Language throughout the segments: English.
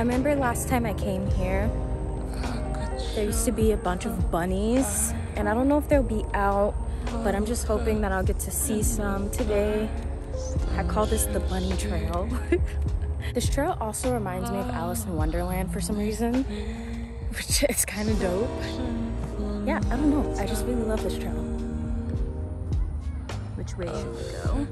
remember last time I came here, there used to be a bunch of bunnies, and I don't know if they'll be out, but I'm just hoping that I'll get to see some today. I call this the bunny trail. this trail also reminds me of Alice in Wonderland for some reason, which is kind of dope. Yeah, I don't know. I just really love this trail. Which way should we go?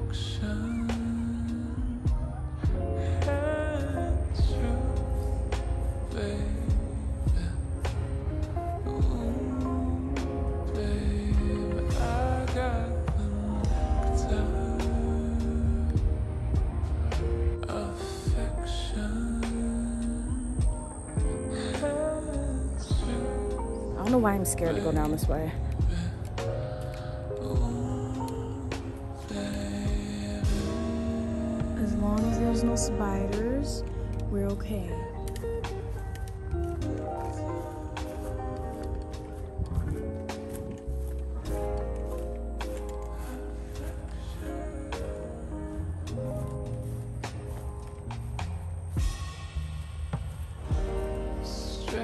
I don't know why I'm scared to go down this way. As long as there's no spiders, we're okay.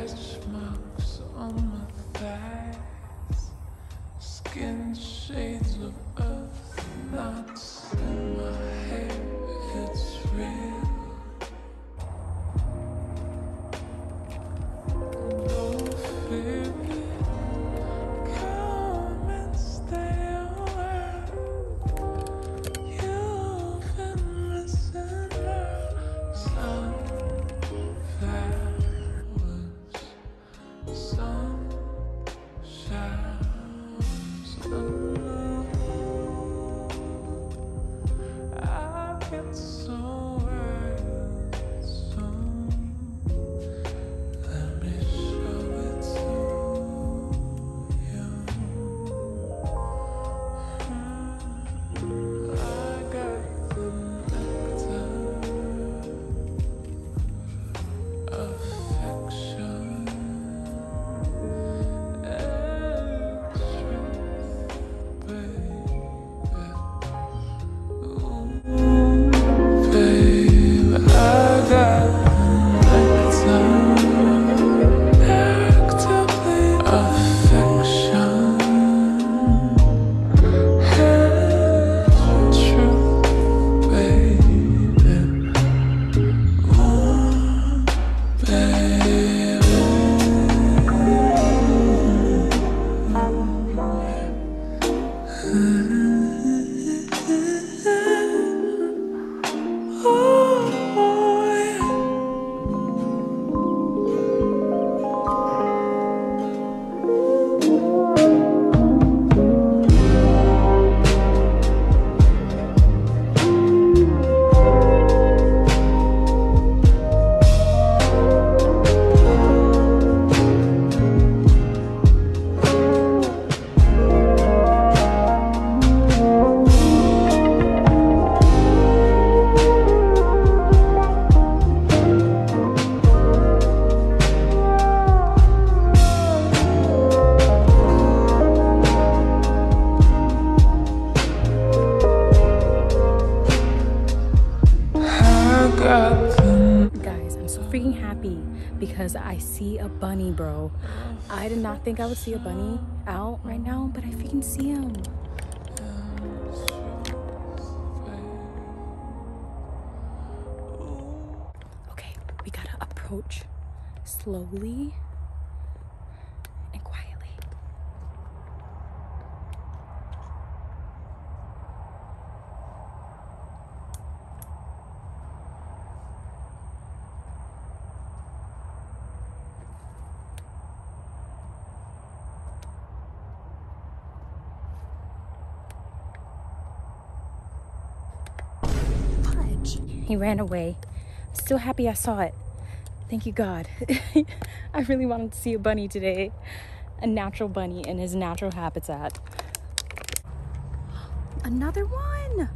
Stretch marks on Guys, I'm so freaking happy because I see a bunny, bro. I did not think I would see a bunny out right now, but I freaking see him. Okay, we gotta approach slowly He ran away. Still happy I saw it. Thank you, God. I really wanted to see a bunny today. A natural bunny in his natural habitat. Another one.